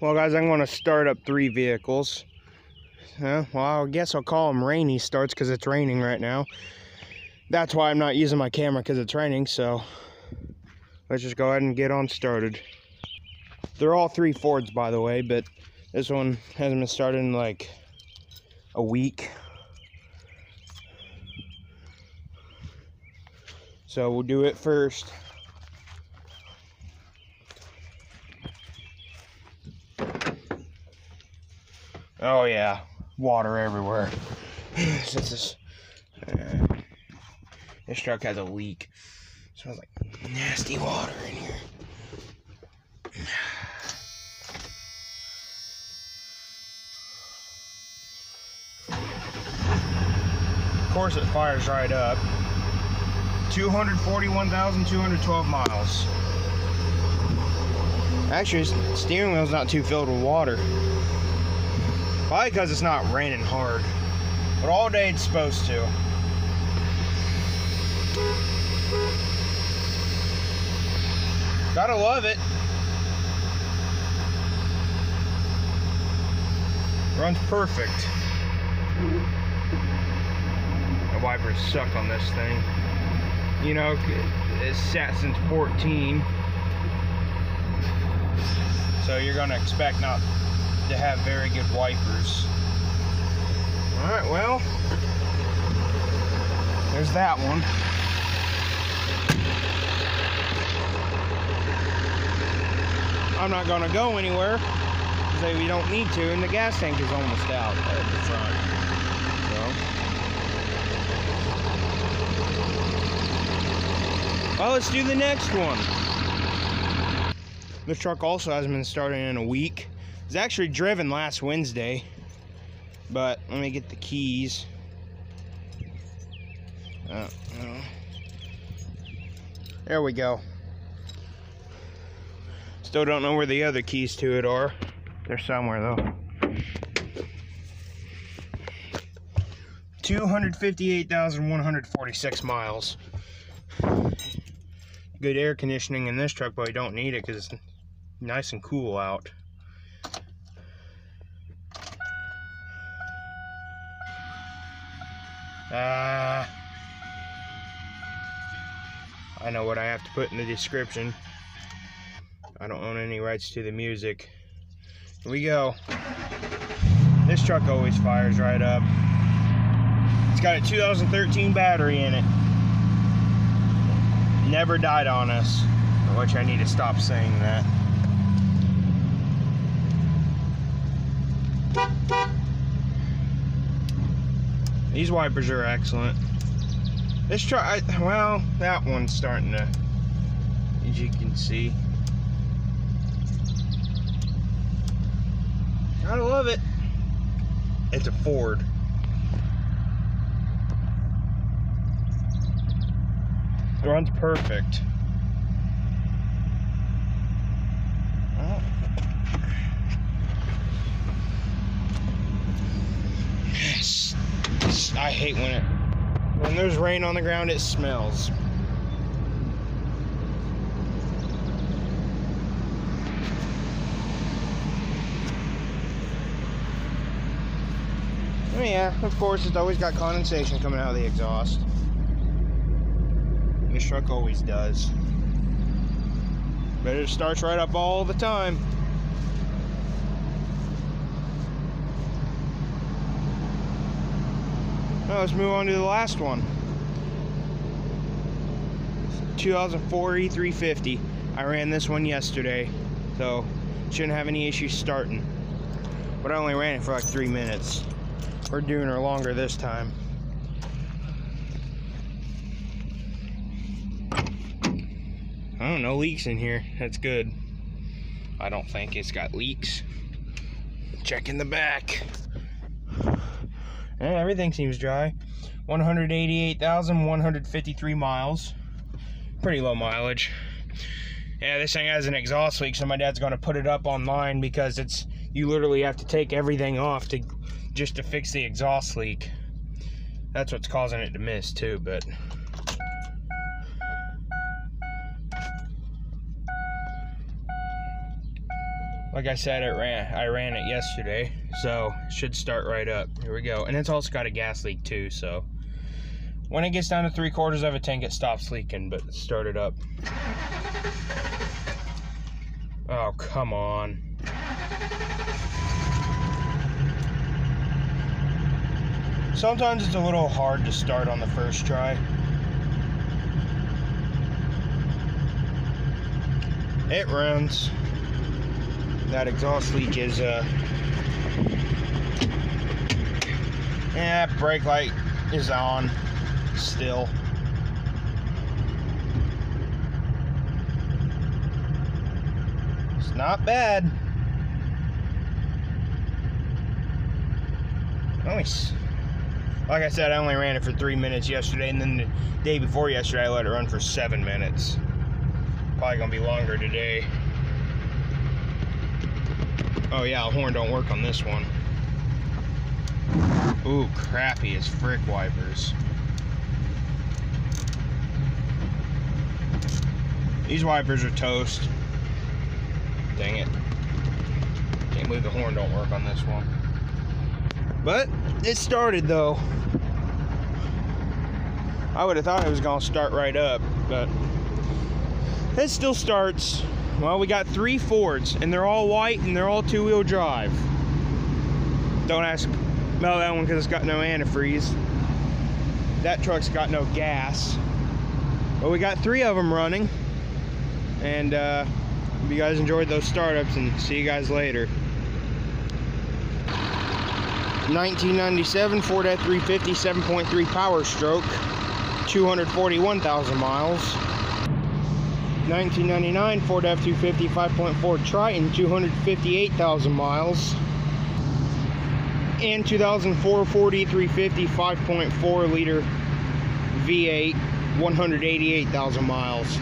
Well, guys, I'm going to start up three vehicles. Uh, well, I guess I'll call them rainy starts because it's raining right now. That's why I'm not using my camera because it's raining, so let's just go ahead and get on started. They're all three Fords, by the way, but this one hasn't been started in like a week. So we'll do it first. Oh yeah, water everywhere. Since this uh, this truck has a leak, smells like nasty water in here. Of course, it fires right up. 241,212 miles. Actually, steering wheel's not too filled with water. Probably because it's not raining hard. But all day it's supposed to. Gotta love it. Runs perfect. The wipers suck on this thing. You know, it's sat since 14. So you're gonna expect not to have very good wipers. Alright, well, there's that one. I'm not gonna go anywhere because we don't need to, and the gas tank is almost out at the front. So. Well, let's do the next one. This truck also hasn't been started in a week. Was actually driven last Wednesday, but let me get the keys. Uh, no. There we go. Still don't know where the other keys to it are. They're somewhere though. 258,146 miles. Good air conditioning in this truck, but I don't need it because it's nice and cool out. Uh, I know what I have to put in the description. I don't own any rights to the music. Here we go. This truck always fires right up. It's got a 2013 battery in it. Never died on us. Which I need to stop saying that. These wipers are excellent. This I, well, that one's starting to, as you can see. I love it. It's a Ford. It runs perfect. Oh. Yes. I hate when it when there's rain on the ground it smells. Oh yeah, of course it's always got condensation coming out of the exhaust. This truck always does. But it starts right up all the time. Now let's move on to the last one. 2004 E350. I ran this one yesterday, so shouldn't have any issues starting. But I only ran it for like three minutes. We're doing her longer this time. I don't know leaks in here. That's good. I don't think it's got leaks. Check in the back. Yeah, everything seems dry. 188,153 miles. Pretty low mileage. Yeah, this thing has an exhaust leak, so my dad's gonna put it up online because it's you literally have to take everything off to just to fix the exhaust leak. That's what's causing it to miss too, but Like I said, it ran. I ran it yesterday, so should start right up. Here we go, and it's also got a gas leak too. So when it gets down to three quarters of a tank, it stops leaking, but start it started up. Oh come on. Sometimes it's a little hard to start on the first try. It runs. That exhaust leak is, uh, yeah, brake light is on still. It's not bad. Nice. Like I said, I only ran it for three minutes yesterday, and then the day before yesterday, I let it run for seven minutes. Probably gonna be longer today. Oh yeah, the horn don't work on this one. Ooh, crappy as frick wipers. These wipers are toast. Dang it. Can't believe the horn don't work on this one. But it started though. I would have thought it was gonna start right up, but it still starts. Well, we got three Fords, and they're all white, and they're all two-wheel drive. Don't ask about that one because it's got no antifreeze. That truck's got no gas. But we got three of them running. And uh, you guys enjoyed those startups, and see you guys later. 1997 Ford F350 7.3 Power Stroke, 241,000 miles. 1999 Ford F250 5.4 Triton, 258,000 miles. And 2004 Ford E350 5.4 liter V8, 188,000 miles.